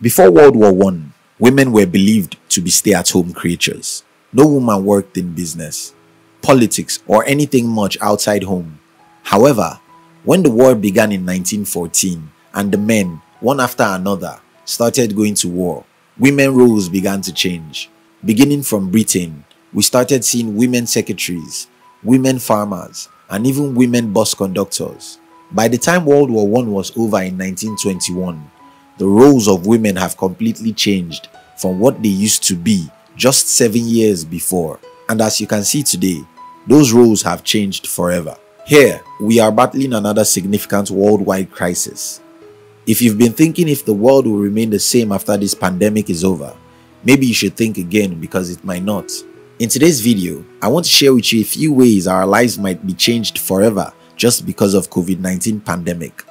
Before World War One, women were believed to be stay-at-home creatures. No woman worked in business, politics, or anything much outside home. However, when the war began in 1914 and the men, one after another, started going to war, women roles began to change. Beginning from Britain, we started seeing women secretaries, women farmers, and even women bus conductors. By the time World War I was over in 1921, the roles of women have completely changed from what they used to be just seven years before. And as you can see today, those roles have changed forever. Here, we are battling another significant worldwide crisis. If you've been thinking if the world will remain the same after this pandemic is over, maybe you should think again because it might not. In today's video, I want to share with you a few ways our lives might be changed forever just because of COVID-19 pandemic.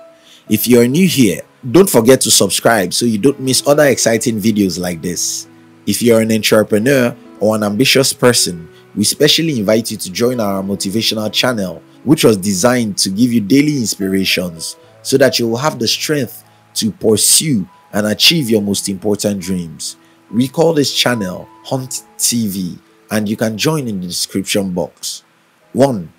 If you are new here, don't forget to subscribe so you don't miss other exciting videos like this. If you're an entrepreneur or an ambitious person, we specially invite you to join our motivational channel, which was designed to give you daily inspirations so that you will have the strength to pursue and achieve your most important dreams. We call this channel Hunt TV and you can join in the description box. 1.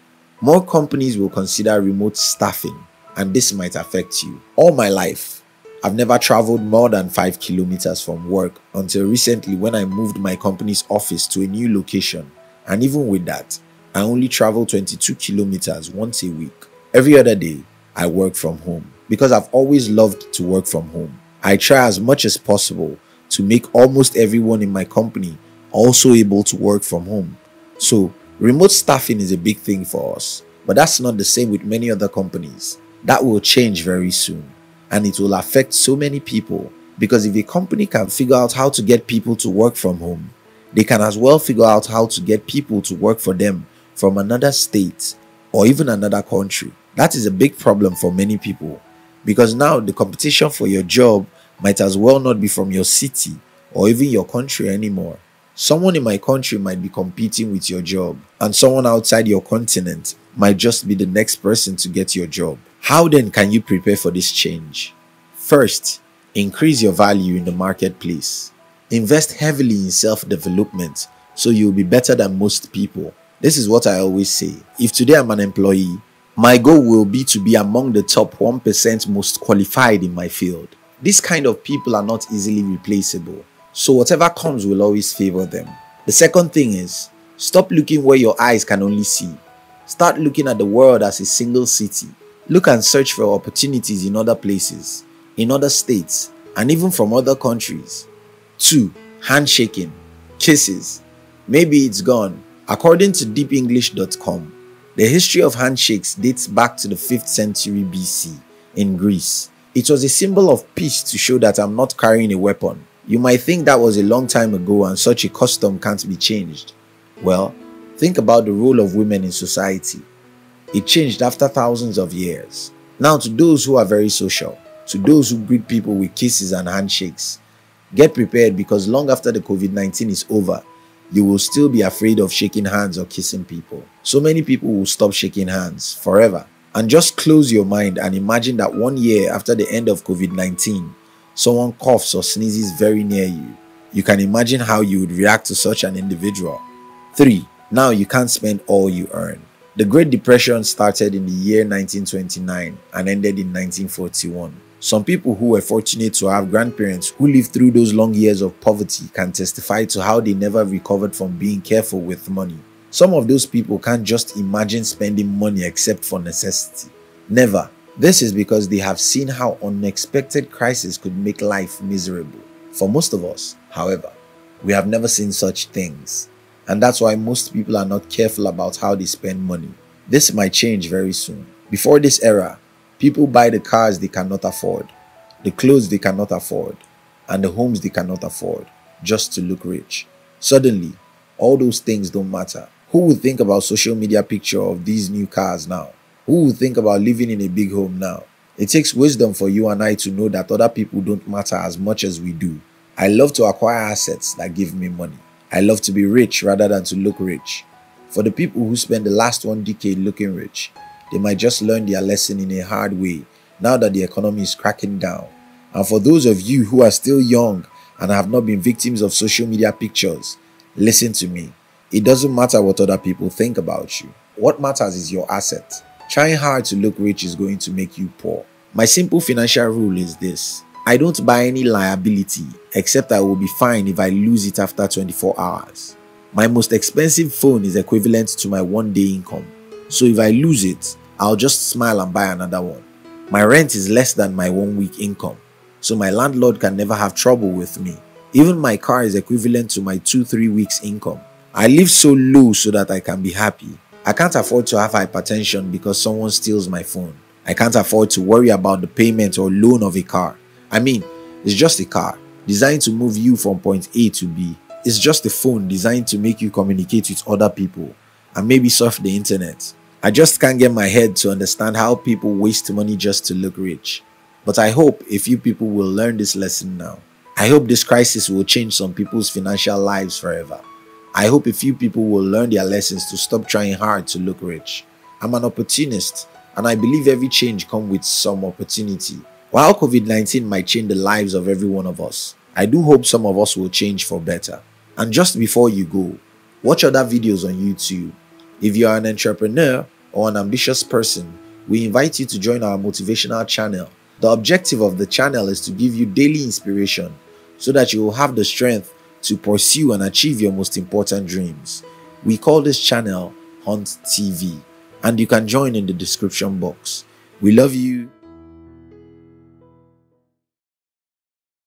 More companies will consider remote staffing and this might affect you. All my life, I've never traveled more than 5 kilometers from work until recently when I moved my company's office to a new location. And even with that, I only travel 22 kilometers once a week. Every other day, I work from home because I've always loved to work from home. I try as much as possible to make almost everyone in my company also able to work from home. So, remote staffing is a big thing for us, but that's not the same with many other companies. That will change very soon, and it will affect so many people because if a company can figure out how to get people to work from home, they can as well figure out how to get people to work for them from another state or even another country. That is a big problem for many people because now the competition for your job might as well not be from your city or even your country anymore. Someone in my country might be competing with your job, and someone outside your continent might just be the next person to get your job. How then can you prepare for this change? First, increase your value in the marketplace. Invest heavily in self development so you'll be better than most people. This is what I always say. If today I'm an employee, my goal will be to be among the top 1% most qualified in my field. These kind of people are not easily replaceable. So whatever comes will always favor them. The second thing is stop looking where your eyes can only see. Start looking at the world as a single city. Look and search for opportunities in other places, in other states, and even from other countries. 2. Handshaking. Kisses. Maybe it's gone. According to deepenglish.com, the history of handshakes dates back to the 5th century BC in Greece. It was a symbol of peace to show that I'm not carrying a weapon. You might think that was a long time ago and such a custom can't be changed. Well, think about the role of women in society. It changed after thousands of years. Now, to those who are very social, to those who greet people with kisses and handshakes, get prepared because long after the COVID 19 is over, you will still be afraid of shaking hands or kissing people. So many people will stop shaking hands forever. And just close your mind and imagine that one year after the end of COVID 19, someone coughs or sneezes very near you, you can imagine how you would react to such an individual. 3. Now you can't spend all you earn. The Great Depression started in the year 1929 and ended in 1941. Some people who were fortunate to have grandparents who lived through those long years of poverty can testify to how they never recovered from being careful with money. Some of those people can't just imagine spending money except for necessity. Never. This is because they have seen how unexpected crises could make life miserable. For most of us, however, we have never seen such things. And that's why most people are not careful about how they spend money. This might change very soon. Before this era, people buy the cars they cannot afford, the clothes they cannot afford, and the homes they cannot afford just to look rich. Suddenly, all those things don't matter. Who would think about social media picture of these new cars now? Who would think about living in a big home now? It takes wisdom for you and I to know that other people don't matter as much as we do. I love to acquire assets that give me money. I love to be rich rather than to look rich. For the people who spend the last one decade looking rich, they might just learn their lesson in a hard way now that the economy is cracking down And for those of you who are still young and have not been victims of social media pictures, listen to me. It doesn't matter what other people think about you. What matters is your asset. Trying hard to look rich is going to make you poor. My simple financial rule is this I don't buy any liability except I will be fine if I lose it after 24 hours. My most expensive phone is equivalent to my one day income. So if I lose it, I'll just smile and buy another one. My rent is less than my one week income. So my landlord can never have trouble with me. Even my car is equivalent to my 2 3 weeks income. I live so low so that I can be happy. I can't afford to have hypertension because someone steals my phone. I can't afford to worry about the payment or loan of a car. I mean, it's just a car designed to move you from point A to B. It's just a phone designed to make you communicate with other people and maybe surf the internet. I just can't get my head to understand how people waste money just to look rich. But I hope a few people will learn this lesson now. I hope this crisis will change some people's financial lives forever. I hope a few people will learn their lessons to stop trying hard to look rich. I'm an opportunist and I believe every change comes with some opportunity. While COVID 19 might change the lives of every one of us, I do hope some of us will change for better. And just before you go, watch other videos on YouTube. If you are an entrepreneur or an ambitious person, we invite you to join our motivational channel. The objective of the channel is to give you daily inspiration so that you will have the strength to pursue and achieve your most important dreams. We call this channel Hunt TV, and you can join in the description box. We love you.